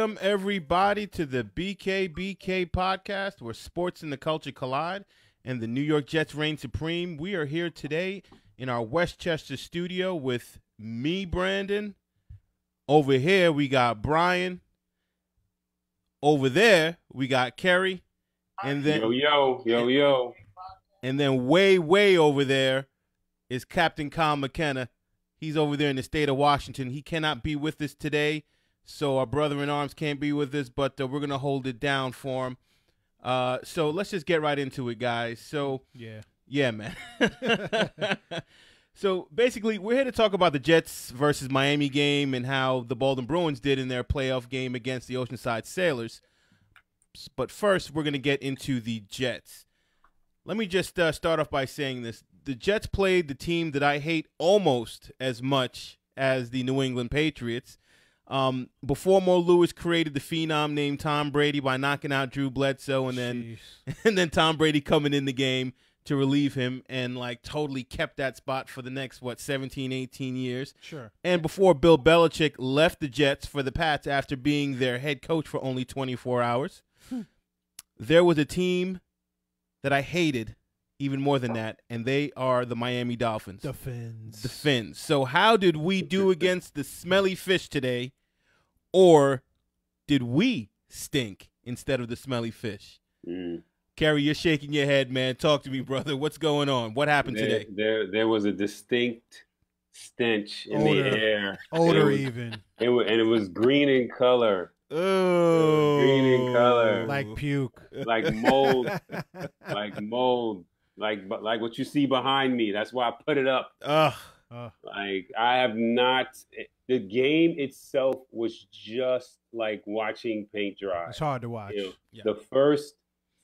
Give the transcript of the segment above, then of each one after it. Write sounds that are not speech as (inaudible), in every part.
Welcome, everybody, to the BKBK podcast where sports and the culture collide and the New York Jets reign supreme. We are here today in our Westchester studio with me, Brandon. Over here, we got Brian. Over there, we got Kerry. And then, Yo, yo, yo, yo. and then way, way over there is Captain Kyle McKenna. He's over there in the state of Washington. He cannot be with us today, so our brother in arms can't be with us, but uh, we're going to hold it down for him. Uh, so let's just get right into it, guys. So, Yeah. yeah, man. (laughs) so basically, we're here to talk about the Jets versus Miami game and how the Boston Bruins did in their playoff game against the Oceanside Sailors. But first, we're going to get into the Jets. Let me just uh, start off by saying this: the Jets played the team that I hate almost as much as the New England Patriots. Um, before Mo Lewis created the phenom named Tom Brady by knocking out Drew Bledsoe, and then Jeez. (laughs) and then Tom Brady coming in the game to relieve him and like totally kept that spot for the next what 17 18 years Sure. and before Bill Belichick left the Jets for the Pats after being their head coach for only 24 hours there was a team that I hated even more than that and they are the Miami Dolphins The Fins. the Finns so how did we do against the smelly fish today or did we stink instead of the smelly fish Mm. Kerry, you're shaking your head, man. Talk to me, brother. What's going on? What happened There, today? there, there was a distinct stench in Odor. the air. Odor it was, even. It was, and it was green in color, Oh, green in color. Like puke. like mold, (laughs) like mold, like but like what you see behind me. That's why I put it up. Ugh. Like I have not. The game itself was just like watching paint dry. it's hard to watch. You know, Yeah. The first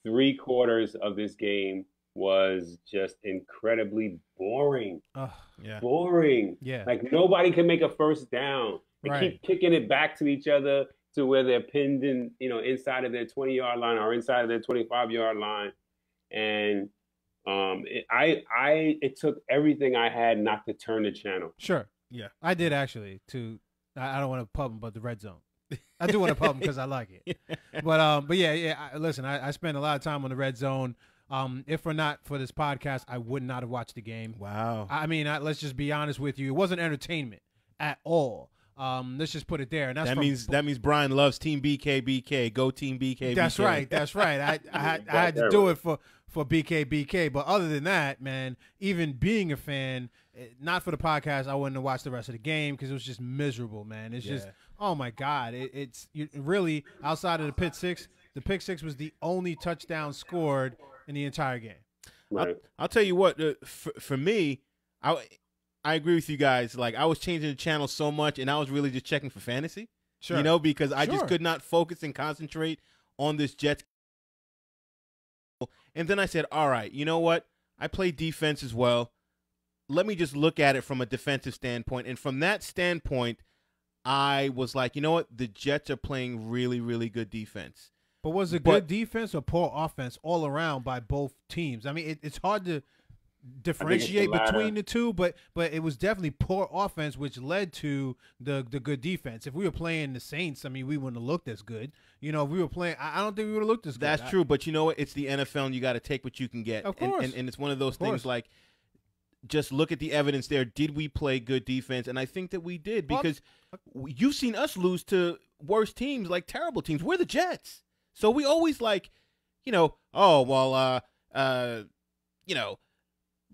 three quarters of this game was just incredibly boring. Ugh, Yeah. Boring. yeah. Like nobody can make a first down. They Right. keep kicking it back to each other to where they're pinned in, you know, inside of their 20 yard line or inside of their 25 yard line. And um, it, I, I, it took everything I had not to turn the channel. Sure. Yeah. I did actually. To I, I don't want to pub them, but the red zone. I do want to pub them because I like it. (laughs) But um, but yeah, yeah. I, listen, I, I spent a lot of time on the red zone. Um, if or not for this podcast, I would not have watched the game. Wow. I mean, I, let's just be honest with you. It wasn't entertainment at all. Um, let's just put it there. And that's that from- means that means Brian loves Team BKBK. Go Team BKBK. That's right. That's right. I, I, had, I had to do it for for BKBK. But other than that, man, even being a fan, not for the podcast, I wouldn't have watched the rest of the game because it was just miserable, man. It's just, oh my god, it, it's you, really outside of the pick six. The pick six was the only touchdown scored in the entire game. Right. I'll tell you what. Uh, for, for me, I I agree with you guys. Like I was changing the channel so much, and I was really just checking for fantasy. Sure. You know, because I just could not focus and concentrate on this Jets. And then I said, all right, you know what? I play defense as well. Let me just look at it from a defensive standpoint. And from that standpoint, I was like, you know what? The Jets are playing really, really good defense. But was it But- good defense or poor offense all around by both teams? I mean, it, it's hard to differentiate latter. between the two, but but it was definitely poor offense, which led to the the good defense. If we were playing the Saints, I mean, we wouldn't have looked as good. You know, if we were playing, I, I don't think we would have looked as good. That's I- true, but you know what? It's the NFL, and you got to take what you can get. Of And- course. And, and, it's one of those Of things like, just look at the evidence there. Did we play good defense? And I think that we did Well, because you've seen us lose to worse teams, like terrible teams. We're the Jets, so we always like, you know, oh well, uh, uh, you know.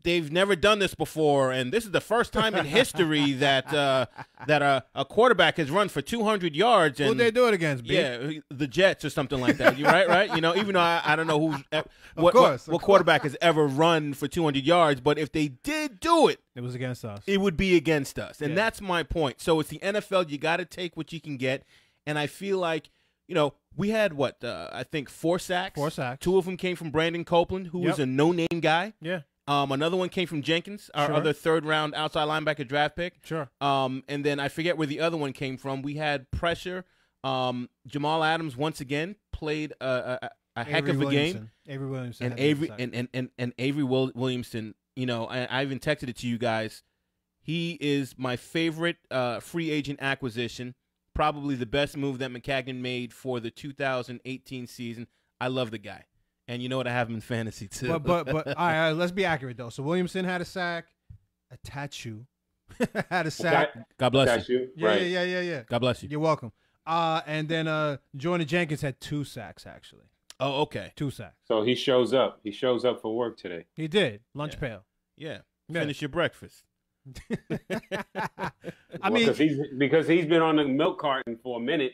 They've never done this before, and this is the first time in history (laughs) that uh, that a, a quarterback has run for 200 yards. And Who'd they do it against? B? yeah, the Jets or something like that. You right, right? You know, even though I, I don't know who's what, course, what, what quarterback has ever run for 200 yards, but if they did do it, it was against us. it would be against us, and Yeah. that's my point. So it's the NFL. You got to take what you can get, and I feel like you know we had what uh, I think four sacks. Four sacks. Two of them came from Brandon Copeland, who was a no-name guy. Yeah, Um, another one came from Jenkins, our Sure. other third-round outside linebacker draft pick. sure. Um, and then I forget where the other one came from. We had pressure. Um, Jamal Adams once again played a, a, a heck Avery of a game, Avery Williamson. and Avery and, and, and, and Avery Wil- Williamson. You know, I, I even texted it to you guys. He is my favorite uh, free agent acquisition probably the best move that Maccagnan made for the 2018 season. I love the guy, and you know what? I have him in fantasy too. But but but all right, (laughs) all right, let's be accurate though. So Williamson had a sack, a tattoo, (laughs) had a sack. God bless Got you. you. Yeah, right. yeah, yeah, yeah, yeah. God bless you. You're welcome. Uh, and then uh, Jordan Jenkins had two sacks actually, Oh, okay. two sacks. So he shows up. He shows up for work today. He did lunch Yeah. pail. Yeah. Yeah. Finish your breakfast. (laughs) I Well, mean, 'cause he's because he's been on the milk carton for a minute.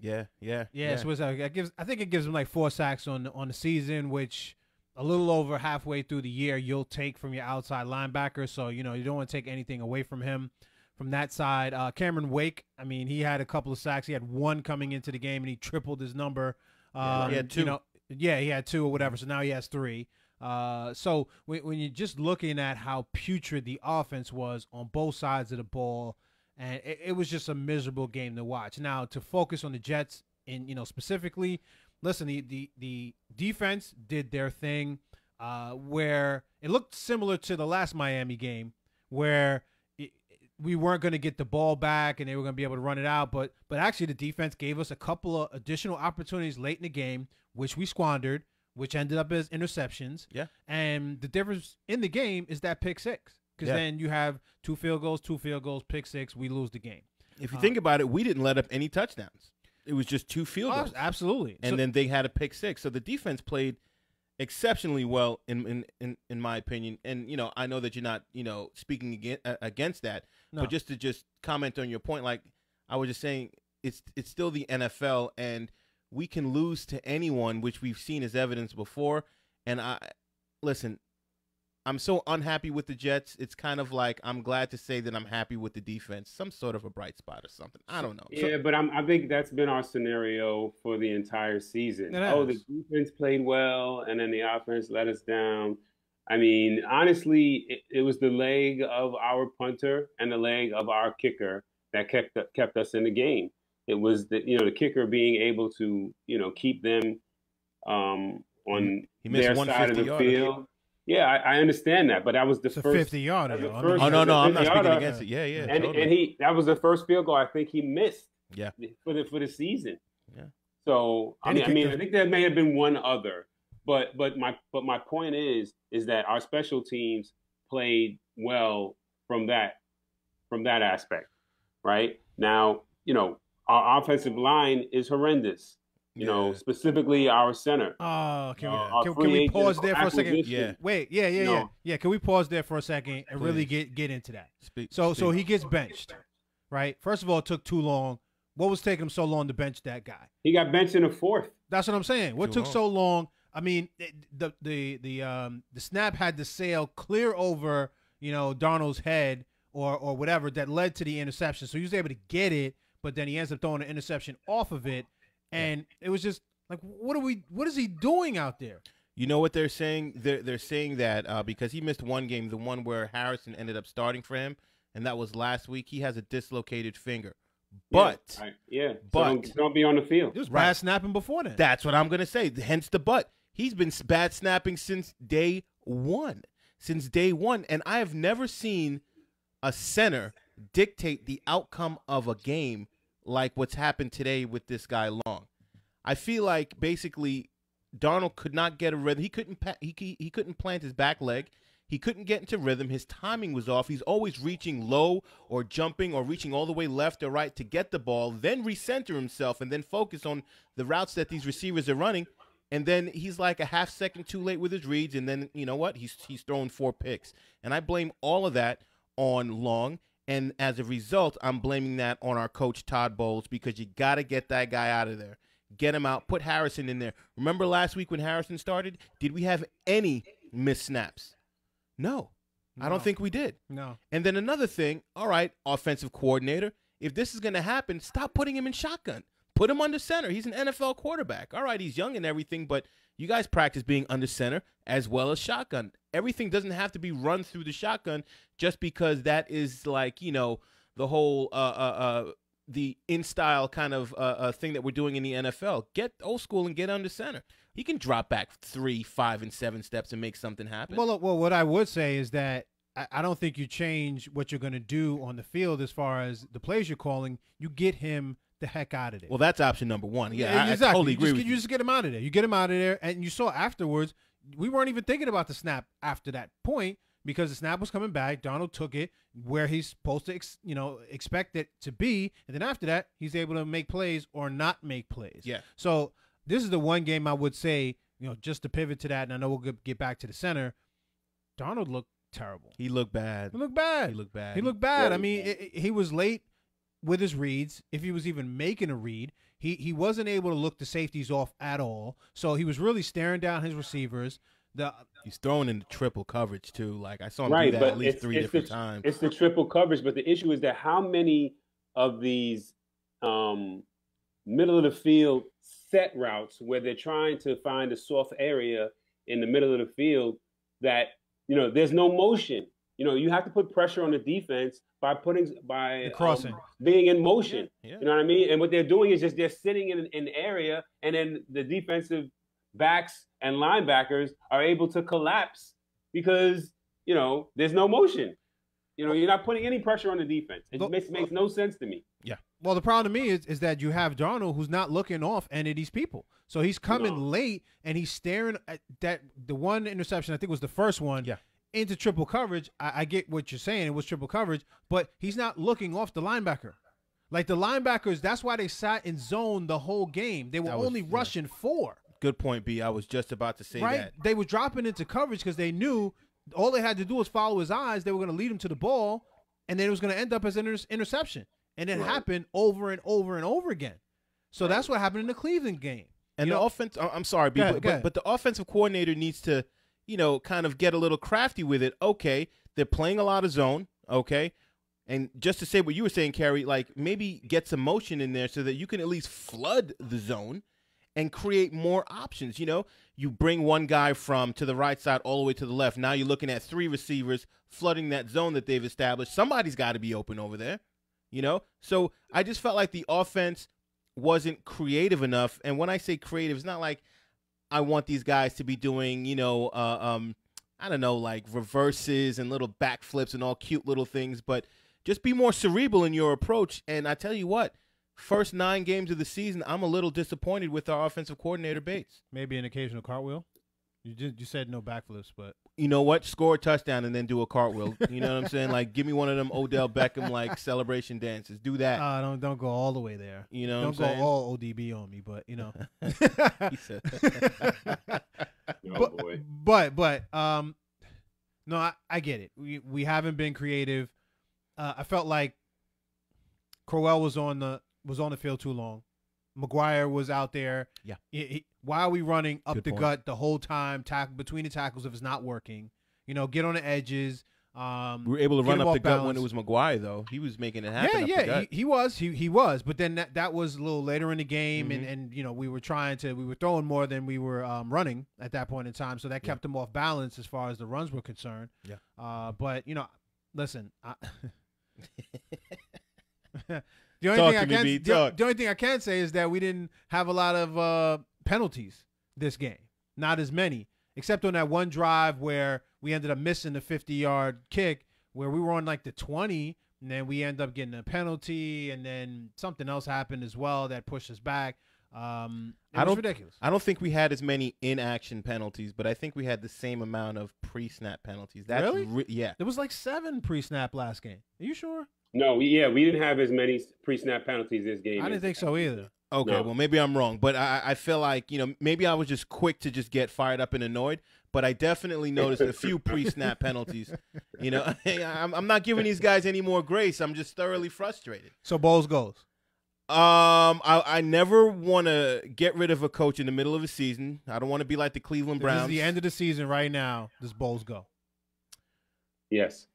Yeah, yeah, Yeah, so it's like, it gives. I think it gives him like four sacks on on the season, which a little over halfway through the year you'll take from your outside linebacker. So you know you don't want to take anything away from him from that side. Uh, Cameron Wake, I mean, he had a couple of sacks. He had one coming into the game, and he tripled his number. Um, he had two. You know, yeah, he had two or whatever. So now he has three. Uh, so when, when you're just looking at how putrid the offense was on both sides of the ball, and it, it was just a miserable game to watch. Now to focus on the Jets, in you know specifically, listen, the the, the defense did their thing, uh, where it looked similar to the last Miami game, where it, we weren't going to get the ball back and they were going to be able to run it out, but but actually the defense gave us a couple of additional opportunities late in the game, which we squandered, which ended up as interceptions. Yeah. And the difference in the game is that pick six. Because Yeah. then you have two field goals, two field goals, pick six, we lose the game. If you Uh, think about it, we didn't let up any touchdowns. It was just two field Oh, goals. absolutely. and So- then they had a pick six. So the defense played exceptionally well, in in in, in my opinion. And you know, I know that you're not you know speaking against against that, no. but just to just comment on your point, like I was just saying, it's it's still the NFL, and we can lose to anyone, which we've seen as evidence before. And I listen. I'm so unhappy with the Jets. It's kind of like I'm glad to say that I'm happy with the defense. Some sort of a bright spot or something. I don't know. Yeah, but I'm, I think that's been our scenario for the entire season. Oh, the defense played well, and then the offense let us down. I mean, honestly, it, it was the leg of our punter and the leg of our kicker that kept kept us in the game. It was the you know the kicker being able to you know keep them um, on He missed their one side of the 50-yarder. field. Yeah, I, I understand that, but that was the it's a first 50 yarder. that's the. I first- mean, Oh no, no, I'm not speaking yarder. against it. Yeah, yeah, and totally. and he that was the first field goal I think he missed. Yeah. For the for the season. Yeah. So I And he mean, I mean, kicked I think there may have been one other, but but my but my point is is that our special teams played well from that from that aspect, right? Now you know our offensive line is horrendous. You know, specifically our center. Oh, can we, Uh, our can, can we pause there for a second? Yeah. Wait, yeah, yeah, No. yeah, yeah. Can we pause there for a second and really get get into that? Speak- So, so he gets benched, right? First of all, it took too long. What was taking him so long to bench that guy? He got benched in the fourth. That's what I'm saying. What Too took long. so long? I mean, the the the um the snap had to sail clear over you know Darnold's head or or whatever that led to the interception. So he was able to get it, but then he ends up throwing an interception off of it, and it was just like, what are we? What is he doing out there? You know what they're saying? They're they're saying that uh, because he missed one game, the one where Harrison ended up starting for him, and that was last week. He has a dislocated finger, but yeah, right. yeah. So but- don't, don't be on the field. It was Right. bad snapping before then. that's what I'm gonna say. Hence the but. He's been s- bad snapping since day one, since day one, and I have never seen a center dictate the outcome of a game like what's happened today with this guy Long. I feel like basically Darnold could not get a rhythm. He couldn't pa- he, he he couldn't plant his back leg. He couldn't get into rhythm. His timing was off. He's always reaching low or jumping or reaching all the way left or right to get the ball, then recenter himself and then focus on the routes that these receivers are running. And then he's like a half second too late with his reads, and then you know what? He's he's throwing four picks, and I blame all of that on Long. And as a result, I'm blaming that on our coach Todd Bowles because you got to get that guy out of there. Get him out. Put Harrison in there. Remember last week when Harrison started? Did we have any missed snaps? No, I don't think we did. no. And then another thing, all right, offensive coordinator, if this is going to happen, stop putting him in shotgun. Put him under center. He's an NFL quarterback. All right, he's young and everything, but you guys practice being under center as well as shotgun. Everything doesn't have to be run through the shotgun just because that is like, you know, the whole uh uh, uh the in style kind of uh, uh thing that we're doing in the NFL. Get old school and get under center. He can drop back three, five, and seven steps and make something happen. Well, well, what I would say is that I, I don't think you change what you're going to do on the field as far as the plays you're calling. You get him the heck out of there. Well, that's option number one. Yeah, I, exactly. I totally you agree just, with you. you. just get him out of there. You get him out of there, and you saw afterwards. We weren't even thinking about the snap after that point because the snap was coming back. Darnold took it where he's supposed to, ex, you know, expect it to be, and then after that, he's able to make plays or not make plays. Yeah. So this is the one game I would say, you know, just to pivot to that, and I know we'll get- get back to the center. Darnold looked terrible. He looked bad. He looked bad. He looked bad. He looked bad. I mean, it, it- he was late with his reads. If he was even making a read, he he wasn't able to look the safeties off at all. So he was really staring down his receivers. The He's throwing into triple coverage too. Like I saw him right, do that at least it's, three it's different the, times. It's the triple coverage, but the issue is that how many of these um, middle of the field set routes where they're trying to find a soft area in the middle of the field that you know there's no motion. You know, you have to put pressure on the defense by putting by The crossing. um, being in motion. Yeah. You know what I mean? And what they're doing is just they're sitting in an area, and then the defensive backs and linebackers are able to collapse because you know there's no motion. You know, you're not putting any pressure on the defense. It makes makes no sense to me. Yeah. Well, the problem to me is is that you have Darnold who's not looking off any of these people. So he's coming No. late and he's staring at that the one interception I think was the first one. Yeah. Into triple coverage, I, I get what you're saying. It was triple coverage, but he's not looking off the linebacker. Like the linebackers, that's why they sat in zone the whole game. They were was- only yeah. rushing four. Good point, B. I was just about to say right? that. They were dropping into coverage because they knew all they had to do was follow his eyes. They were going to lead him to the ball, and then it was going to end up as an inter- interception. And it Right. happened over and over and over again. So that's what happened in the Cleveland game. And You the know- offense, I'm sorry, B, ahead, but, but, but the offensive coordinator needs to, you know, kind of get a little crafty with it. Okay, they're playing a lot of zone. Okay. And just to say what you were saying, Kerry, like maybe get some motion in there so that you can at least flood the zone and create more options. You know, you bring one guy from to the right side all the way to the left. Now you're looking at three receivers flooding that zone that they've established. Somebody's got to be open over there. You know, so I just felt like the offense wasn't creative enough. And when I say creative, it's not like I want these guys to be doing, you know, uh, um, I don't know, like reverses and little backflips and all cute little things, but just be more cerebral in your approach. And I tell you what, first nine games of the season, I'm a little disappointed with our offensive coordinator Bates. Maybe an occasional cartwheel. You just you said no backflips, but You know what? Score a touchdown and then do a cartwheel. You know what I'm saying? Like, give me one of them Odell Beckham like celebration dances. Do that. uh, don't don't go all the way there. you know don't what I'm go saying? all ODB on me, but you know. (laughs) He said- (laughs) Oh but, boy. but but um no I, I get it we we haven't been creative uh, i felt like crowell was on the was on the field too long mcguire was out there Yeah. He- he- why are we running up Good the point. gut the whole time tack between the tackles if it's not working you know get on the edges um we were able to run up the gut when it was McGuire, though. He was making it happen. yeah, up the yeah, he, he was, he he was, but then that, that was a little later in the game, and Mhm. and you know we were trying to we were throwing more than we were um, running at that point in time, so that Yeah. kept him off balance as far as the runs were concerned. Yeah. Uh, but you know, listen, I, (laughs) (laughs) the only Talk thing I me, can the, the only thing I can say is that we didn't have a lot of uh, penalties this game, not as many, except on that one drive where we ended up missing the fifty yard kick where we were on like the 20 and then we end up getting a penalty and then something else happened as well that pushed us back um it I was don't- ridiculous I don't think we had as many inaction penalties, but I think we had the same amount of pre-snap penalties. That's Really? re- yeah. there was like seven pre-snap last game are you sure No, we, yeah, we didn't have as many pre-snap penalties this game. i didn't think so either Okay, No. well maybe I'm wrong, but I, I feel like you know maybe I was just quick to just get fired up and annoyed, but I definitely noticed a few (laughs) pre-snap penalties. You know, (laughs) I'm, I'm not giving these guys any more grace. I'm just thoroughly frustrated. so bowles goes Um, I, I never want to get rid of a coach in the middle of a season. I don't want to be like the Cleveland this is Browns. the end of the season right now does bowles go Yes,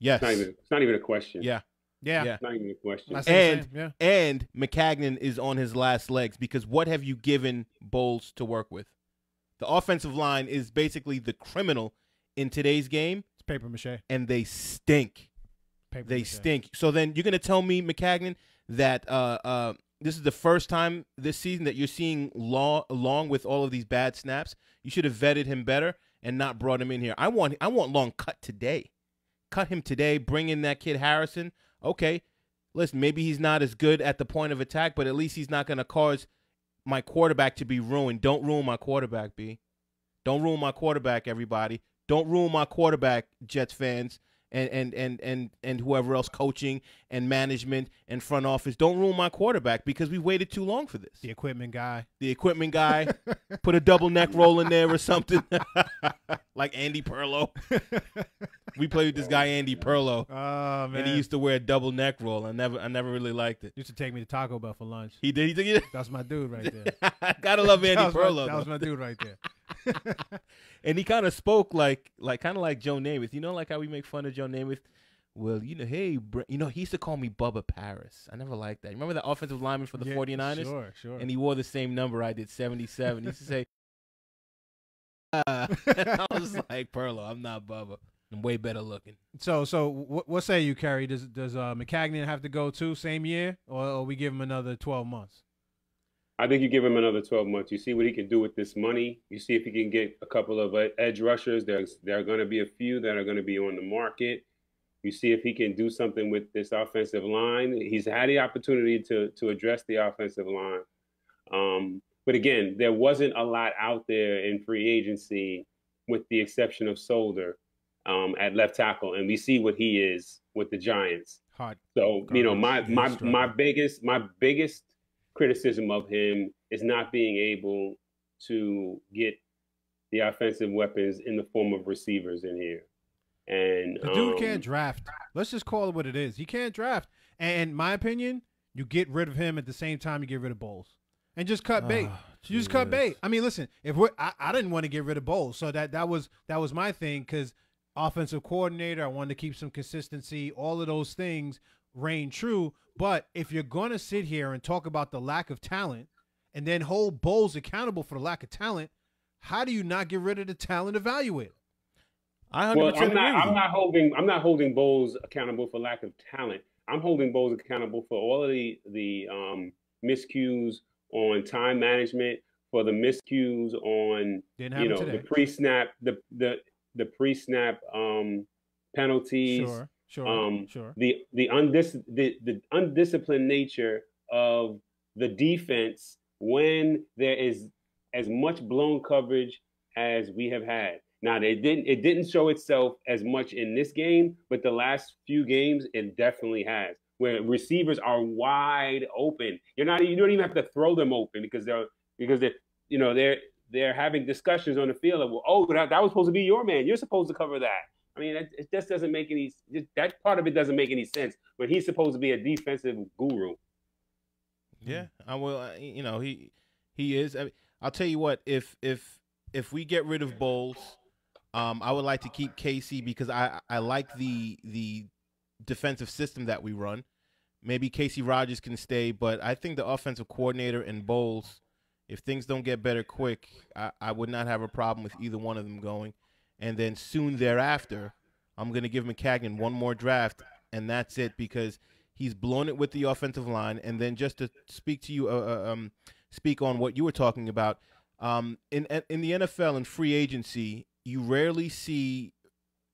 yes, it's not even, it's not even a question. yeah. yeah, Yeah. It's not even a question. I say the And- yeah And Maccagnan is on his last legs because what have you given Bowles to work with? The offensive line is basically the criminal in today's game, it's paper mache and they stink. paper They mache. stink. So then you're gonna tell me, Maccagnan, that uh, uh, this is the first time this season that you're seeing Law along with all of these bad snaps. You should have vetted him better and not brought him in here. I want I want Long cut today. Cut him today, bring in that kid Harrison. Okay, listen, maybe he's not as good at the point of attack, but at least he's not going to cause my quarterback to be ruined. Don't ruin my quarterback, B. Don't ruin my quarterback, everybody. Don't ruin my quarterback, Jets fans and and and and and whoever else coaching and management and front office don't ruin my quarterback because we waited too long for this. The equipment guy. The equipment guy put a double neck roll in there or something (laughs) like Andy Perlo. (laughs) we played with this guy Andy Perlo. Oh man. And he used to wear a double neck roll. I never I never really liked it. used to take me to Taco Bell for lunch. He did he it? That's my dude right there. Gotta love Andy that was Perlo. My, that was my dude right there. (laughs) (laughs) and he kind of spoke like like kind of like Joe Namath. You know, like how we make fun of Joe Namath. Well, you know, hey, Br-, you know, he used to call me Bubba Paris. I never liked that. Remember the offensive lineman for the Yeah, 49ers? Sure, sure. And he wore the same number I did, 77. He used to say, uh, (laughs) (laughs) I was like, Perlo, I'm not Bubba. I'm way better looking. so, so what, what say you, Kerry? Does does uh, Maccagnan have to go too same year, or, or we give him another twelve months? I think you give him another 12 months. You see what he can do with this money. You see if he can get a couple of uh, edge rushers. There's there are going to be a few that are going to be on the market. You see if he can do something with this offensive line. He's had the opportunity to to address the offensive line. Um, but again, there wasn't a lot out there in free agency, with the exception of Solder um, at left tackle, and we see what he is with the Giants. Hard. So you know, my my my biggest my biggest criticism of him is not being able to get the offensive weapons in the form of receivers in here. And The dude um, can't draft. Let's just call it what it is. He can't draft. And in my opinion, you get rid of him at the same time you get rid of Bowles. And just cut bait. Oh, you just cut bait. I mean, listen, if we're I, I didn't want to get rid of Bowles, so that that was that was my thing because offensive coordinator, I wanted to keep some consistency. All of those things reign true. But if you're gonna sit here and talk about the lack of talent and then hold Bowles accountable for the lack of talent, how do you not get rid of the talent evaluator? I well, I'm not. I'm not holding. I'm not holding Bowles accountable for lack of talent. I'm holding Bowles accountable for all of the the um, miscues on time management, for the miscues on you know today. the pre-snap, the the the pre-snap um, penalties. Sure, sure, um, sure. the the, undis- the the undisciplined nature of the defense when there is as much blown coverage as we have had. Now they didn't it didn't show itself as much in this game, but the last few games it definitely has. Where receivers are wide open. You're not you don't even have to throw them open because they're because they're you know they're they're having discussions on the field of oh that, that was supposed to be your man. You're supposed to cover that. I mean, it, just doesn't make any. That part of it doesn't make any sense. When he's supposed to be a defensive guru. Yeah, I will. You know, he he is. I mean, I'll tell you what. If if if we get rid of Bowles, um, I would like to keep Kacy because I I like the the defensive system that we run. Maybe Kacy Rodgers can stay, but I think the offensive coordinator and Bowles, if things don't get better quick, I, I would not have a problem with either one of them going. And then soon thereafter, I'm going to give Maccagnan one more draft, and that's it because he's blown it with the offensive line. And then just to speak to you, uh, uh, um, speak on what you were talking about, um, in in the NFL and free agency, you rarely see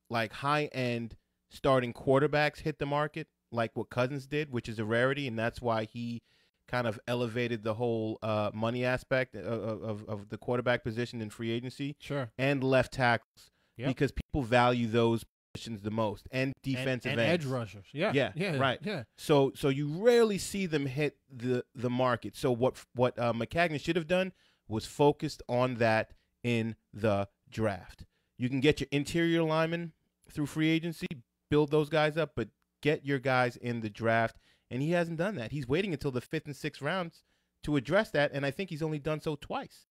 like high end starting quarterbacks hit the market like what Cousins did, which is a rarity, and that's why he kind of elevated the whole uh, money aspect of, of, of the quarterback position in free agency Sure. and left tackles Yep. because people value those positions the most and defensive and, and edge rushers. Yeah. Yeah, Yeah. right. Yeah. So so you rarely see them hit the the market. So what what uh, Maccagnan should have done was focused on that in the draft. You can get your interior linemen through free agency, build those guys up, but get your guys in the draft. And he hasn't done that. He's waiting until the fifth and sixth rounds to address that, and I think he's only done so twice.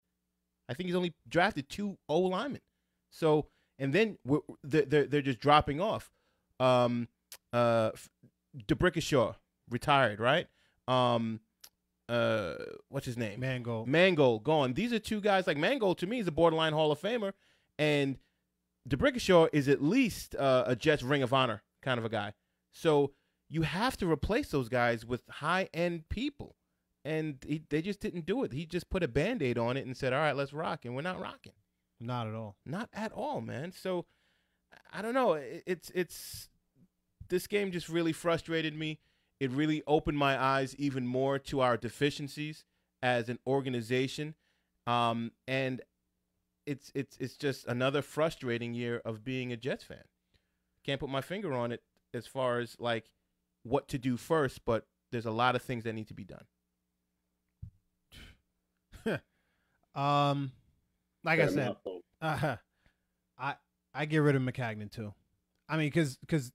I think he's only drafted two O linemen. So and then we're, they're they're just dropping off. Um, uh, D'Brickashaw retired, right? Um, uh, what's his name? Mango. Mangold gone. These are two guys like Mangold to me is a borderline Hall of Famer, and D'Brickashaw is at least uh, a Jets Ring of Honor kind of a guy. So you have to replace those guys with high end people, and he, they just didn't do it. He just put a band aid on it and said, "All right, let's rock," and we're not rocking. Not at all. Not at all, man. So I don't know. It's it's this game just really frustrated me. It really opened my eyes even more to our deficiencies as an organization, um, and it's it's it's just another frustrating year of being a Jets fan. Can't put my finger on it as far as like what to do first, but there's a lot of things that need to be done. (laughs) Um, like I said, uh, I I get rid of Maccagnan too. I mean, because because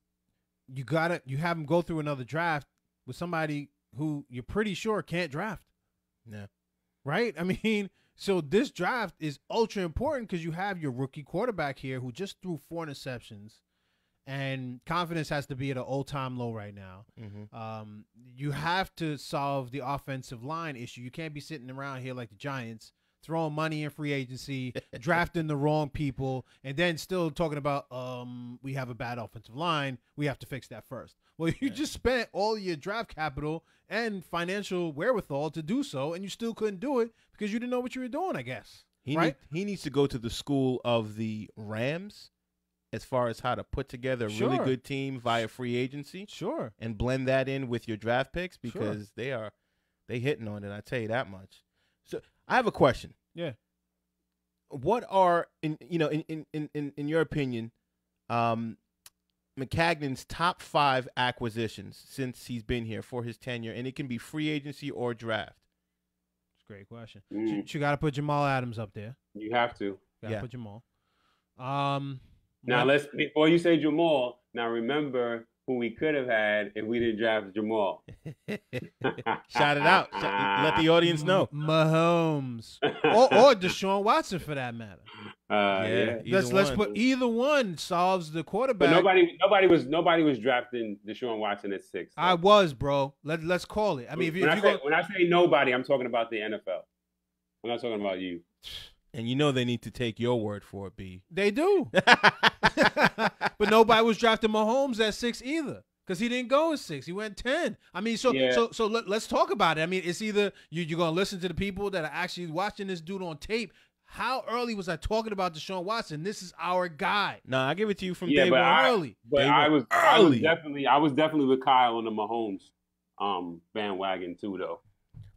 you gotta you have him go through another draft with somebody who you're pretty sure can't draft, Yeah. right? I (laughs) mean, so this draft is ultra important because you have your rookie quarterback here who just threw four interceptions, and confidence has to be at an all time low right now. Mm-hmm. Um, you have to solve the offensive line issue. You can't be sitting around here like the Giants, throwing money in free agency, (laughs) drafting the wrong people, and then still talking about um we have a bad offensive line. We have to fix that first. Well, you Yeah. just spent all your draft capital and financial wherewithal to do so, and you still couldn't do it because you didn't know what you were doing. I guess. He Right? need, he needs to go to the school of the Rams as far as how to put together a really good team via free agency Sure. and blend that in with your draft picks Sure. because they are they hitting on it. I tell you that much. So I have a question. Yeah. What are in you know in in in, in, in your opinion, um, Maccagnan's top five acquisitions since he's been here for his tenure, and it can be free agency or draft. It's a great question. Mm, You, got to put Jamal Adams up there. you have to. Got to Yeah. put Jamal. Um. Now let- let's before you say Jamal. Now remember who we could have had if we didn't draft Jamal. (laughs) Shout it out. Let the audience know. M- Mahomes or, or Deshaun Watson for that matter. Uh, yeah. either let's let's put either one solves the But quarterback. nobody, nobody was nobody was drafting Deshaun Watson at six. I was, bro. Let let's call it. I mean, if, when, if I you say, go, when I say nobody, I'm talking about the NFL. I'm not talking about you. (sighs) (laughs) And you know they need to take your word for it, B. they do, (laughs) (laughs) but nobody was drafting Mahomes at six either. Because he didn't go at six, he went ten. I mean, so Yeah. so so let, let's talk about it. I mean, it's either you you're gonna listen to the people that are actually watching this dude on tape. How early was I talking about Deshaun Watson? This is our guy. Nah, I give it to you from Yeah, day but one. I- early. But They I were was, I was definitely, I was definitely with Kyle on the Mahomes um, bandwagon too, though.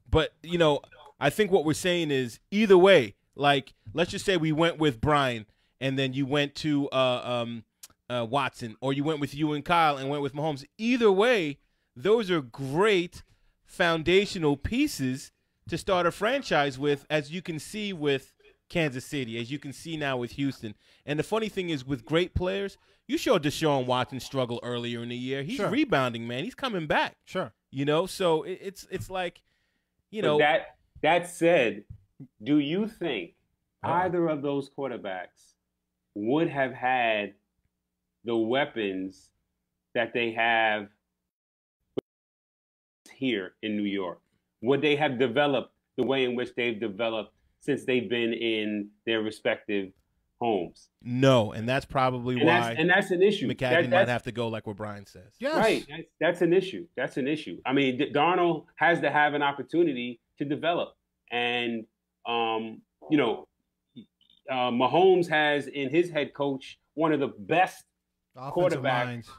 But you know, I think what we're saying is either way. Like, let's just say we went with Brian, and then you went to uh, um, uh, Watson, or you went with you and Kyle and went with Mahomes. Either way, those are great foundational pieces to start a franchise with, as you can see with Kansas City, as you can see now with Houston. And the funny thing is, with great players, you saw Deshaun Watson struggle earlier in the year. He's Sure. rebounding, man. He's coming back. Sure. You know, so it's it's like, you But know, that that said, do you think Uh-oh. either of those quarterbacks would have had the weapons that they have here in New York? Would they have developed the way in which they've developed since they've been in their respective homes? No, and that's probably And why that's, and that's an issue. Maccagnan That- might have to go like what Brian says. Yes. Right. That's, that's an issue. That's an issue. I mean, D- Darnold has to have an opportunity to develop. And, um, you know, uh, Mahomes has in his head coach one of the best Offensive Quarterback. lines.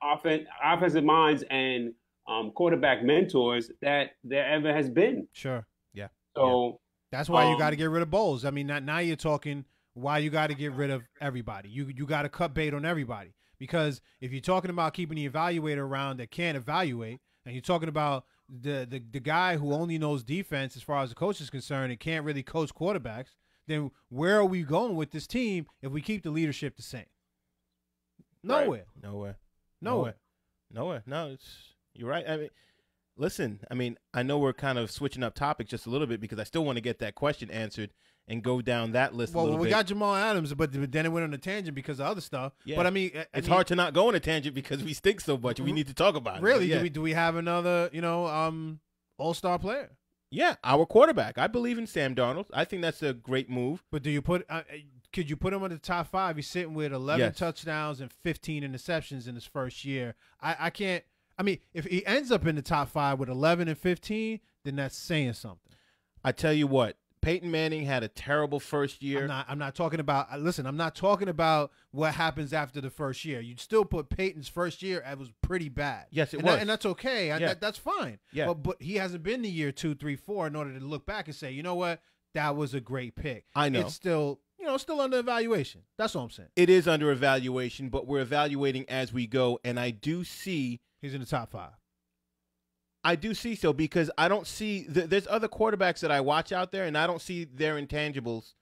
offen- offensive minds and um, quarterback mentors that there ever has been. Sure. Yeah. So, That's why you Um, got to get rid of Bowles. I mean, not, now you're talking why you got to get rid of everybody. You you got to cut bait on everybody because if you're talking about keeping the evaluator around that can't evaluate, and you're talking about the, the the guy who only knows defense as far as the coach is concerned and can't really coach quarterbacks, then where are we going with this team if we keep the leadership the same? Right. Nowhere. Nowhere. Nowhere. Nowhere. No, it's you're right. I mean, listen. I mean, I know we're kind of switching up topics just a little bit because I still want to get that question answered and go down that list a Well, we bit. got Jamal Adams, but then it went on a tangent because of other stuff. Yeah. But I mean, I- it's mean, hard to not go on a tangent because we stink so much. We need to talk about it. Really? Yeah. Do we do we have another you know um all star player? yeah, our quarterback. I believe in Sam Darnold. I think that's a great move. But do you put? Uh, uh, could you put him on the top five? He's sitting with eleven Yes. touchdowns and fifteen interceptions in his first year. I, I can't. I mean, if he ends up in the top five with eleven and fifteen, then that's saying something. I tell you what, Peyton Manning had a terrible first year. I'm not. I'm not talking about. uh, Listen, I'm not talking about what happens after the first year. You'd still put Peyton's first year. It was pretty bad. Yes, it and that- was. and that's okay. Yeah. that- that's fine. Yeah. But but he hasn't been the year two, three, four in order to look back and say, you know what, that was a great pick. I know. It's still, you know, still under evaluation. That's all I'm saying. it is under evaluation, but we're evaluating as we go, and I do see He's in the top five. I do see so because I don't see th- there's other quarterbacks that I watch out there, and I don't see their intangibles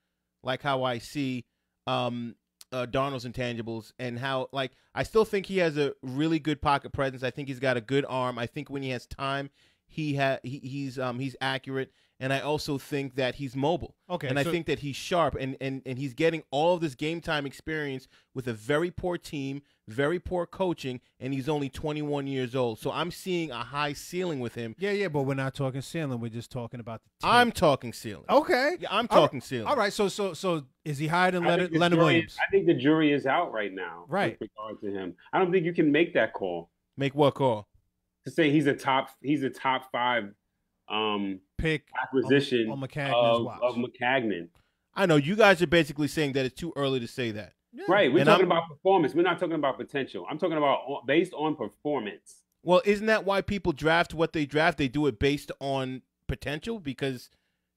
like how I see um, uh, Darnold's intangibles, and how like I still think he has a really good pocket presence. I think he's got a good arm. I think when he has time, he ha- he, he's um, he's accurate, and I also think that he's mobile. Okay, and I think that he's sharp, and, and and he's getting all of this game time experience with a very poor team, very poor coaching, and he's only 21 years old. So I'm seeing a high ceiling with him. Yeah, yeah, but we're not talking ceiling. We're just talking about the. Team. I'm talking ceiling. okay. Yeah, I'm All right. talking ceiling. All right. So so so is he higher than I Leonard, Leonard jury- Williams? I think the jury is out right now. Right. With regard to him, I don't think you can make that call Make what call? to say he's a top. He's a top five um, Pick acquisition on Maccagnan's of, watch. of Maccagnan. I know you guys are basically saying that it's too early to say that. Yeah. Right. We're And talking I'm- about performance. We're not talking about potential. I'm talking about based on performance. Well, isn't that why people draft what they draft? They do it based on potential because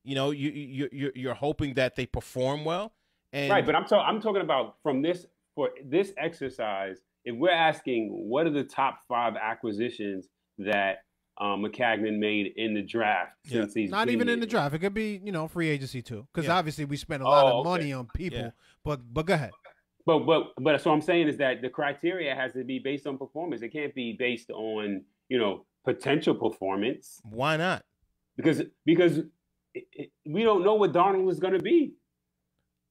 you know you you you're, you're hoping that they perform well. And right. But I'm talking. I'm talking about from this for this exercise. If we're asking what are the top five acquisitions that um, Maccagnan made in the draft Yeah. since he's Not even in the draft. It could be, you know, free agency too. Because Yeah. obviously we spend a lot Oh, of okay. money on people. Yeah. But but go ahead. But but but so I'm saying is that the criteria has to be based on performance. It can't be based on you know potential performance why not? because because it, it, we don't know what Darnold is going to be.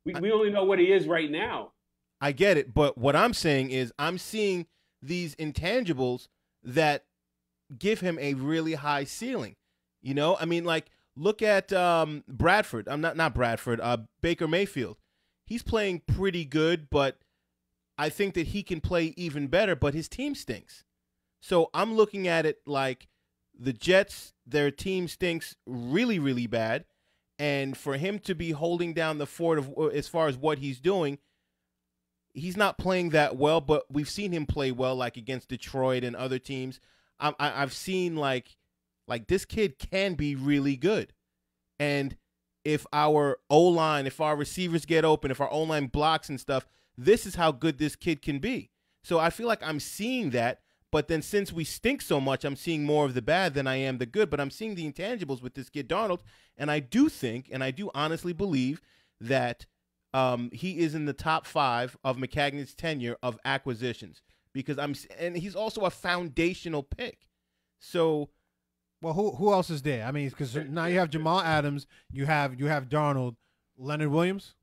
We we only know what he is right now. I get it, but what I'm saying is I'm seeing these intangibles that give him a really high ceiling. You know, I mean, like look at um, Bradford. I'm not not Bradford. Uh, Baker Mayfield. He's playing pretty good, but I think that he can play even better. But his team stinks. So I'm looking at it like the Jets. Their team stinks really, really bad, and for him to be holding down the fort of as far as what he's doing he's not playing that well, but we've seen him play well, like against Detroit and other teams. I, I, I've seen like like this kid can be really good, and if our O line, if our receivers get open, if our O line blocks and stuff, this is how good this kid can be. So I feel like I'm seeing that. But then since we stink so much, I'm seeing more of the bad than I am the good. But I'm seeing the intangibles with this kid Darnold, and I do think, and I do honestly believe that um, he is in the top five of Maccagnan's tenure of acquisitions because I'm, and he's also a foundational pick. So Well, who who else is there? I mean, because now you have Jamal Adams, you have you have Darnold, Leonard Williams,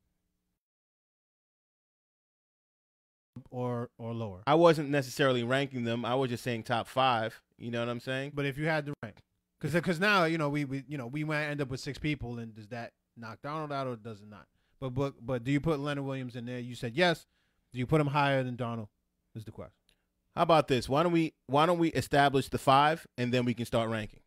or or lower. I wasn't necessarily ranking them. I was just saying top five. You know what I'm saying? But if you had to rank, because because now you know we, we you know we might end up with six people, and does that knock Darnold out or does it not? But but but do you put Leonard Williams in there? You said yes. Do you put him higher than Darnold? Is the question. How about this? Why don't we Why don't we establish the five and then we can start ranking?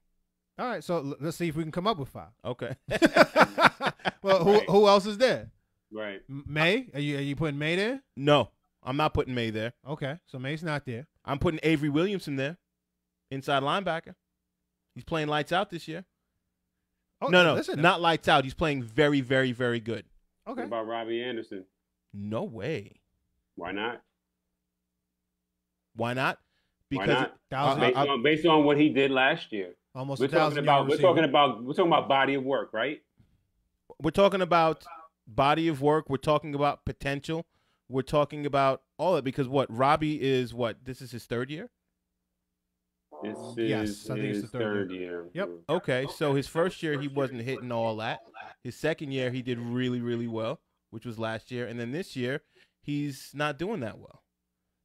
All right, so let's see if we can come up with five. Okay. (laughs) (laughs) well, who Right. who else is there? Right. May? Are you are you putting May there? no, I'm not putting May there. Okay, so May's not there. I'm putting Avery Williamson there, inside linebacker. He's playing lights out this year. Oh, no, no, listen, not lights out. He's playing very, very, very good. okay. What about Robbie Anderson? No way. Why not? Why not? Why Because not? Thousand, based, I- on, based on what he did last year. almost We're a talking about we're receiver. talking about we're talking about body of work, right? we're talking about body of work. We're talking about potential. We're talking about all that because what Robbie is what this is his third year. This Yes, is I think it's his the third third year. Yep. Okay, so his first year he wasn't hitting all that. His second year he did really really well, which was last year, and then this year he's not doing that well.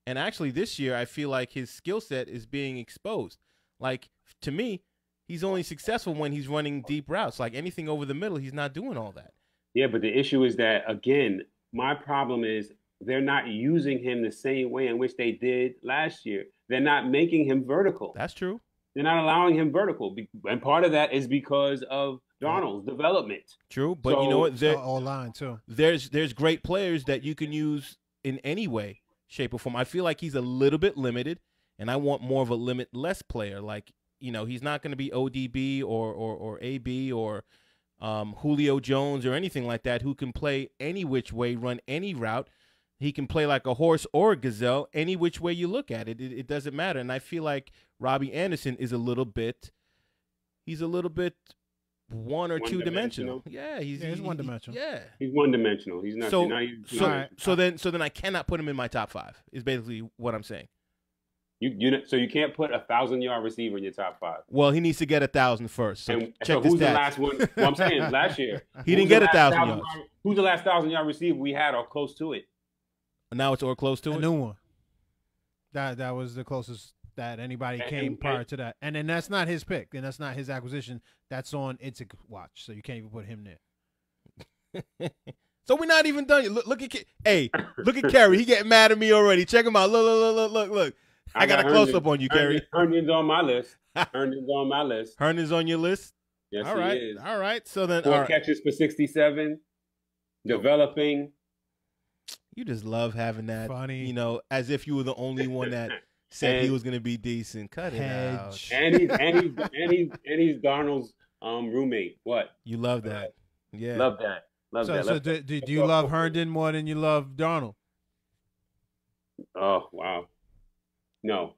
And actually this year I feel like his skill set is being exposed. Like to me, he's only successful when he's running deep routes. Like anything over the middle, he's not doing all that. Yeah, but the issue is that again, my problem is they're not using him the same way in which they did last year. They're not making him vertical. That's true. They're not allowing him vertical, and part of that is because of Darnold's development. True, but you know So- what? There, all line too. there's there's great players that you can use in any way, shape, or form. I feel like he's a little bit limited, and I want more of a limitless player. Like you know, he's not going to be ODB or or or AB or um, Julio Jones or anything like that, who can play any which way, run any route. He can play like a horse or a gazelle, any which way you look at it. It, it doesn't matter. And I feel like Robby Anderson is a little bit. He's a little bit one or two dimensional. One-dimensional? Yeah, he's, Yeah, he's he- he- one-dimensional. Yeah. He's one dimensional. He's not. So- not even So Alright. so then so then I cannot put him in my top five. Is basically what I'm saying. you, you so you can't put a thousand yard receiver in your top five. Well, he needs to get a thousand first. So and check so the who's the stats. last one? Well, I'm saying (laughs) last year He didn't get a last thousand yard- yards. Who's the last thousand yard receiver we had or close to it? Now it's or close to A it. new one. That that was the closest that anybody And- came and- prior to that, and then that's not his pick, and that's not his acquisition. That's on Idzik watch, so you can't even put him there. (laughs) so we're not even done yet. Look, look at hey, look at Kerry. He getting mad at me already. Check him out. Look, look, look, look, look, look. I, got, a close Herndon- up on you, Kerry. Herndon- Herndon's on my list. (laughs) Herndon's on my list. Herndon's on your list. Yes, all he right, is. all right. So then, Four right. catches for 67. Developing. you just love having that. Funny. You know, as if you were the only one that said he was going to be decent. Cut it out. And he's and he's (laughs) and he's and he's Darnold's um roommate. What? You love that. Yeah. Love that. Love So, that. so Love do, do, do you love Herndon more than you love Darnold? Oh wow. No.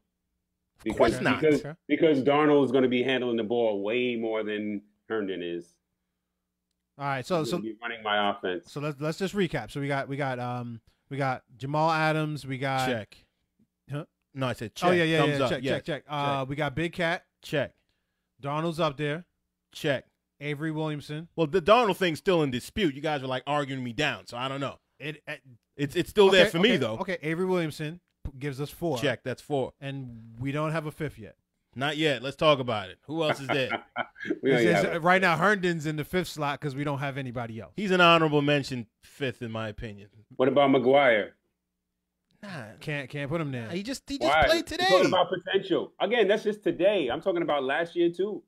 Of course Because, not. Because, Okay. because Darnold is going to be handling the ball way more than Herndon is. All right, so He's so be running my offense. so let's let's just recap. So we got we got um we got Jamal Adams, we got check. Huh? No, I said check. oh yeah yeah Thumbs yeah up. check yeah. check check. Uh, we got Big Cat, Check. Darnold's up there, Check. Avery Williamson. Well, the Darnold thing's still in dispute. You guys are like arguing me down, so I don't know. It, it It's it's still there okay, for me though. Okay, Avery Williamson gives us four. Check. That's four. and we don't have a fifth yet. Not yet. Let's talk about it. Who else is there? (laughs) It's- it's- right now, Herndon's in the fifth slot because we don't have anybody else. He's an honorable mention, fifth in my opinion. What about McGuire? Nah, Can't can't put him there. he just he just Why? played We're today. talking about potential. Again, that's just today. I'm talking about last year too.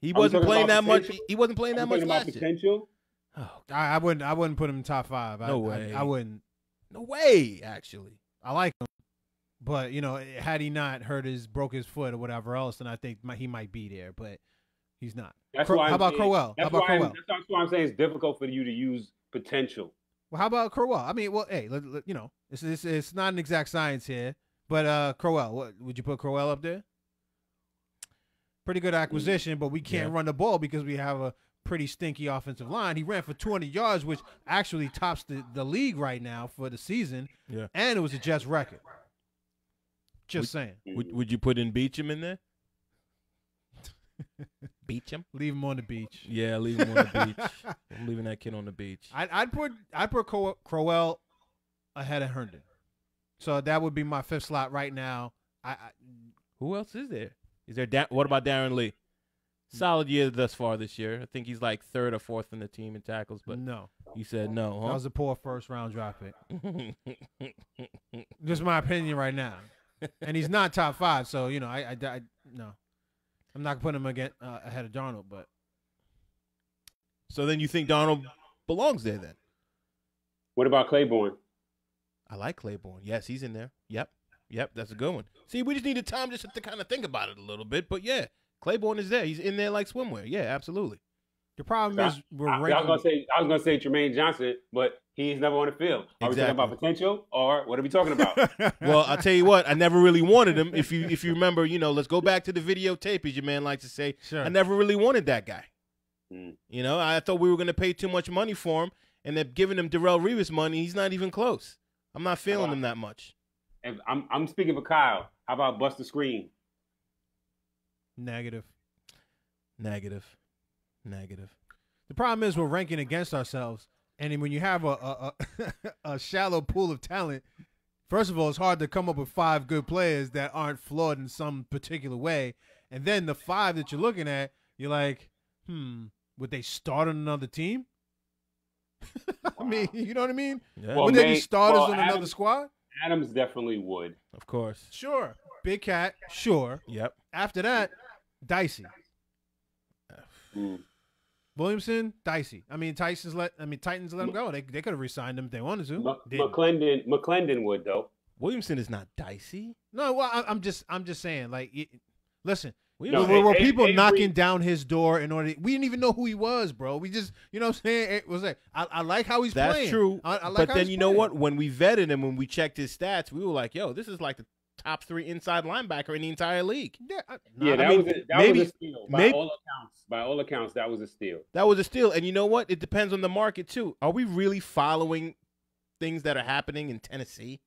He wasn't playing that about much. He wasn't playing that I'm much talking about last year. potential. Oh, I, I wouldn't I wouldn't put him in top five. I, No I- way. I, wouldn't. no way. Actually, I like him, but you know, had he not hurt his broke his foot or whatever else, then I think mi- he might be there. But he's not. That's Cro- why. how I'm about saying- Crowell? How about why Crowell? That's why I'm saying it's difficult for you to use potential. Well, how about Crowell? I mean, well, hey, let, let- you know, it's, it's it's not an exact science here, but uh, Crowell, what would you put Crowell up there? Pretty good acquisition, but we can't Yeah. run the ball because we have a pretty stinky offensive line. He ran for 200 yards, which actually tops the, the league right now for the season. Yeah. and it was a Jets record. Just saying, would would you put in Beachum in there? (laughs) Beachum? leave him on the beach. Yeah, leave him on the beach. (laughs) I'm leaving that kid on the beach. I'd, I'd put I'd put Crow- Crowell ahead of Herndon, so that would be my fifth slot right now. I, I Who else is there? Is there? Da- what about Darron Lee? Solid year thus far this year. I think he's like third or fourth in the team in tackles, but no, you said no, that was a poor first round draft pick. (laughs) Just my opinion right now. And he's not top five, so you know I, I, I- no, I'm not putting him again uh, ahead of Darnold, but so then you think Darnold belongs there? Then What about Claiborne? I like Claiborne. Yes, he's in there. Yep, yep, that's a good one. See, we just needed time just to kind of think about it a little bit, but yeah, Claiborne is there. He's in there like swimwear. Yeah, absolutely. the problem is we're I, I was ranking. gonna say I was gonna say Trumaine Johnson, but he's never on the field. Are we Exactly. talking about potential or what are we talking about? (laughs) Well, I'll tell you what, I never really wanted him. If you if you remember, you know, let's go back to the videotape, as your man likes to say. sure. I never really wanted that guy. Hmm. You know, I thought we were going to pay too much money for him, and they're giving him Darrelle Revis money. He's not even close. I'm not feeling him that much. And I'm I'm speaking for Kyle. How about Buster Skrine? Negative. Negative. Negative, negative. The problem is we're ranking against ourselves, and then when you have a a, a, (laughs) a shallow pool of talent, first of all, it's hard to come up with five good players that aren't flawed in some particular way, and then the five that you're looking at, you're like, hmm, would they start on another team? (laughs) I mean, you know what I mean? Yeah, Well, would they be starters well, on another squad? Adams definitely would. of course. Sure. Big Cat, sure. Yep. After that, dicey. Mm. Williamson, dicey. I mean, Tyson's let. I mean, Titans let him go. They they could have re-signed him if they wanted to. M- Didn't. McClendon, McClendon would though. Williamson is not dicey. No, well, I, I'm just I'm just saying. Like, y listen, No, were, were A- A- people Avery- knocking down his door in order? To, we didn't even know who he was, bro. We just, you know, what I'm saying it was like I, I like how he's that's playing. true. I, I like but how then he's you know what? When we vetted him, when we checked his stats, we were like, "Yo, this is like the top three inside linebacker in the entire league." Yeah, I, Yeah, I that mean, was a, that maybe- was a steal by maybe- all accounts. By all accounts, that was a steal. That was a steal. And you know what? It depends on the market too. Are we really following things that are happening in Tennessee?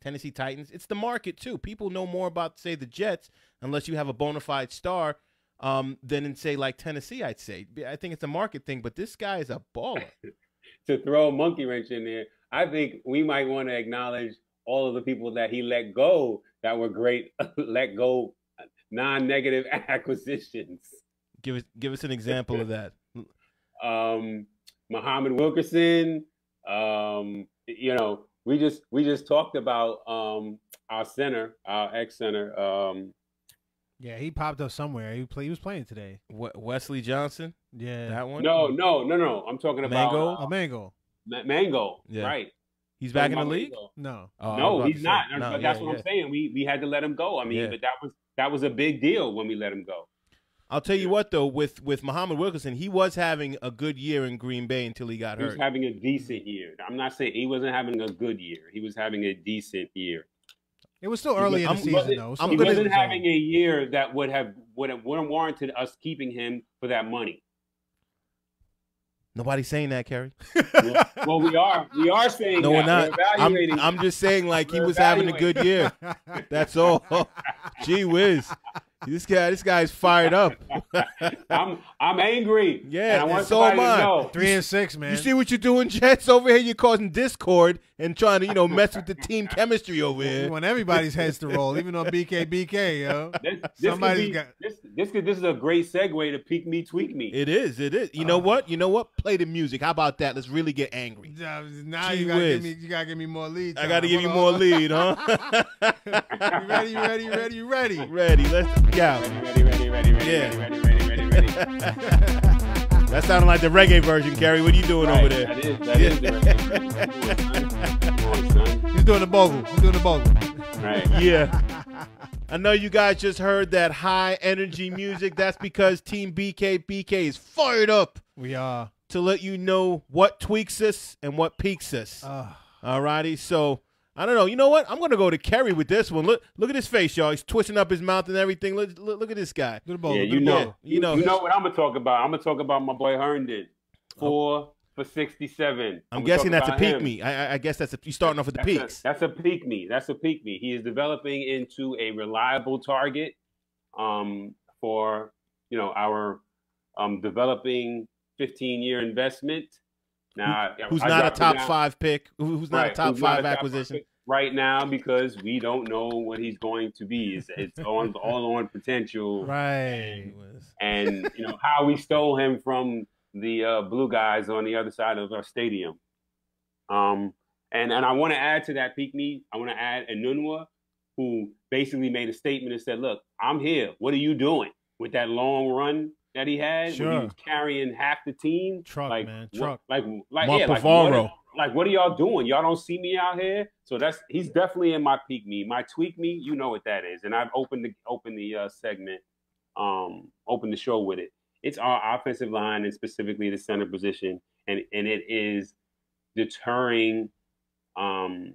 Tennessee Titans. It's the market too. People know more about say the Jets unless you have a bona fide star um, than in say like Tennessee. I'd say. I think it's a market thing. But this guy is a baller. (laughs) To throw a monkey wrench in there, I think we might want to acknowledge all of the people that he let go that were great, (laughs) let go, non-negative (laughs) acquisitions. give us give us an example of that. (laughs) um, Muhammad Wilkerson. Um, you know, we just we just talked about um, our center, our ex center. Um, yeah, he popped up somewhere. He play, He was playing today. We- Wesley Johnson. Yeah, That one. no, no, no, no. I'm talking about Mango? uh, a mango. Ma- Mango. Yeah. Right. He's back in the Talking league. Mango. No, Oh, no, about to he's say- not. no, but that's yeah, what yeah. I'm saying. We we had to let him go. I mean, Yeah. but that was that was a big deal when we let him go. I'll tell you what though, with with Muhammad Wilkerson, he was having a good year in Green Bay until he got hurt. He was having a decent year. I'm not saying he wasn't having a good year. He was having a decent year. it was still early in the I'm- season wasn't- though. I'm so he it was gonna- wasn't having a year that would have would have warranted us keeping him for that money. Nobody's saying that, Kerry. well, we are we are saying No, we're not. We're I'm. I'm just saying, like he was having a good year. That's all. (laughs) Gee whiz, this guy, this guy's fired up. (laughs) I'm I'm angry. Yeah, and I want and so somebody am I. know. Three and six, man. You see what you're doing, Jets over here? You're causing discord and trying to, you know, mess with the team chemistry over We here. want everybody's heads to roll, even on BK BK, yo. This, this could Somebody's be, got- this this could, this is a great segue to peek me tweak me. It is. It is. You know Oh. what? You know what? Play the music. How about that? Let's really get angry. Uh, Now Gee you gotta give me, you gotta give me more lead. I got to give you Hold more lead, huh? you ready? You ready? You ready? You ready? ready. Let's go. ready, ready, ready, ready, Yeah. ready, ready, ready, ready, ready. (laughs) That sounded like the reggae version, Kerry. What are you doing Right, over there? That is that is the record. (laughs) Come on, son. He's doing the bogle. He's doing the bogle. Right. (laughs) Yeah. I know you guys just heard that high energy music. That's because Team BK BK is fired up We are. to let you know what tweaks us and what peaks us. Uh, Alrighty. So I don't know. You know what? I'm gonna go to Kerry with this one. Look look at his face, y'all. He's twisting up his mouth and everything. Look look, look at this guy. do the bogle. Yeah, do you the know, bogle. You know. you know what I'm gonna talk about. I'm gonna talk about my boy Herndon. Four for 67. I'm I'ma guessing that's a peak him. me. I, I- I guess that's a, you starting off with the That's peaks. A, that's a peak me. That's a peak me. He is developing into a reliable target um, for you know our um, developing 15 year investment. Now, Who's I not a top five pick? Who's not right, a top five a acquisition? right now because we don't know what he's going to be. It's, it's on (laughs) all on potential Right. and you know how we stole him from the uh, blue guys on the other side of our stadium. Um, and and I want to add to that, Peak Me. I want to add Enunwa, who basically made a statement and said, "Look, I'm here. What are you doing with that long run that he had? When he was carrying half the team. Truck, like, man, what- like, like, Mark yeah, like what, like, what are y'all doing? Y'all don't see me out here. So that's he's definitely in my peak me, my tweak me. You know what that is, and I've opened the opened the uh, segment, um, opened the show with it. It's our offensive line and specifically the center position, and and it is deterring um,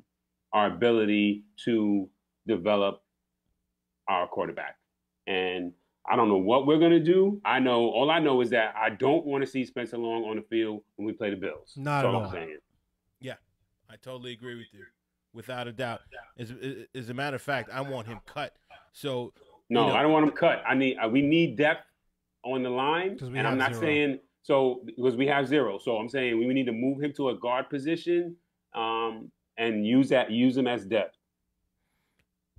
our ability to develop our quarterback. And I don't know what we're gonna do. I know all I know is that I don't want to see Spencer Long on the field when we play the Bills. Not That's at all. I'm saying. I totally agree with you, without a doubt. As, as a matter of fact, I want him cut. So No, know- I don't want him cut. I need we need depth on the line, and I'm not zero. saying so because we have zero. So I'm saying we need to move him to a guard position, um, and use that use him as depth.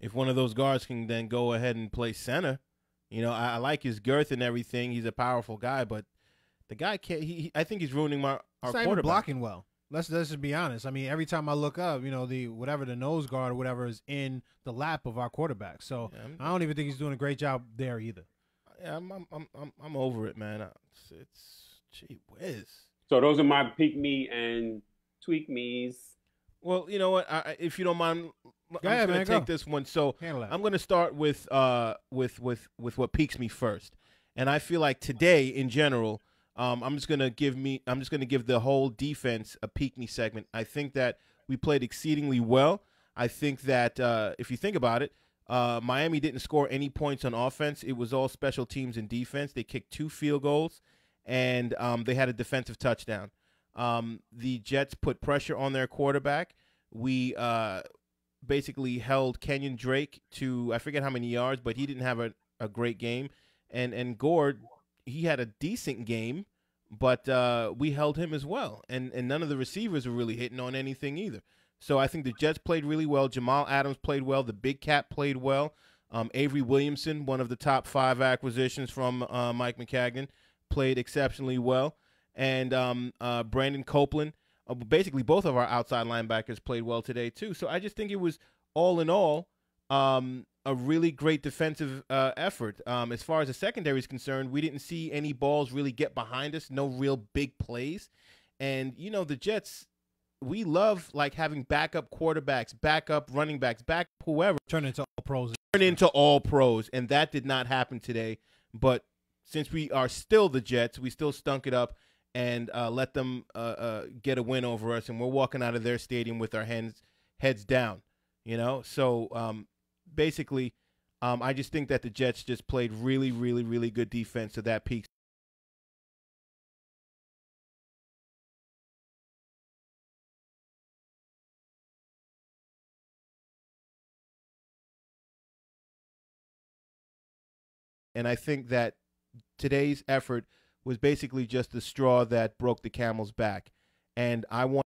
if one of those guards can then go ahead and play center, you know, I, I like his girth and everything. He's a powerful guy, but the guy can't. He, he- I think he's ruining my our He's not even quarterback. blocking well. Let's let's just be honest. I mean, every time I look up, you know, the whatever the nose guard or whatever is in the lap of our quarterback. So Yeah, I'm- I don't even think he's doing a great job there either. yeah, I'm, I'm, I'm, I'm, I'm over it, man. It's, it's gee whiz. So those are my peak me and tweak me's. Well, you know what? I, if you don't mind, I'm ahead, gonna man, take go. this one. So I'm going to start with uh with with with what piques me first, and I feel like today in general, um, I'm just going to give me I'm just going to give the whole defense a peak me segment. I think that we played exceedingly well. I think that uh, if you think about it, uh, Miami didn't score any points on offense. It was all special teams and defense. They kicked two field goals, and um, they had a defensive touchdown. Um, the Jets put pressure on their quarterback. We uh, basically held Kenyan Drake to I forget how many yards, but he didn't have a, a great game. And and Gore, he had a decent game, but uh, we held him as well. And and none of the receivers were really hitting on anything either. So I think the Jets played really well. Jamal Adams played well. The Big Cat played well. Um, Avery Williamson, one of the top five acquisitions from uh, Mike Maccagnan, played exceptionally well. And um, uh, Brandon Copeland, uh, basically both of our outside linebackers played well today too. So I just think it was all in all um, a really great defensive uh, effort. Um, as far as the secondary is concerned, we didn't see any balls really get behind us. No real big plays, and you know the Jets. We love like having backup quarterbacks, backup running backs, back whoever Turn into all pros. turn into all pros, and that did not happen today. But since we are still the Jets, we still stunk it up and uh, let them uh, uh, get a win over us, and we're walking out of their stadium with our hands heads down. You know, so um, basically, um, I just think that the Jets just played really, really, really good defense. So that peaks. And I think that today's effort was basically just the straw that broke the camel's back. And I want